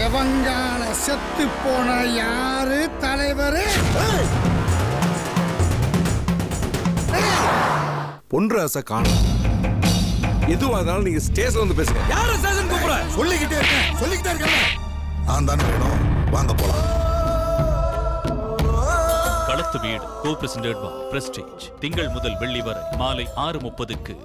செவங்கால செத்து போன யாரு தலைவர்? பொன்ராச காணும். எதுவா இருந்தாலும் நீங்க ஸ்டேஷன் வந்து பேசுங்க. யார ஸ்டேஷன் கூப்பிடுற சொல்லிக்கிட்டே இருக்கேன். சொல்லிக்கிட்டே இருக்கேன். நான் தானே வேணும். வாங்க போலாம். களத்து வீடு கோ பிரசன்டட் பை பிரஸ்டேஜ் திங்கள் முதல் வெள்ளி வரை மாலை ஆறு முப்பதுக்கு.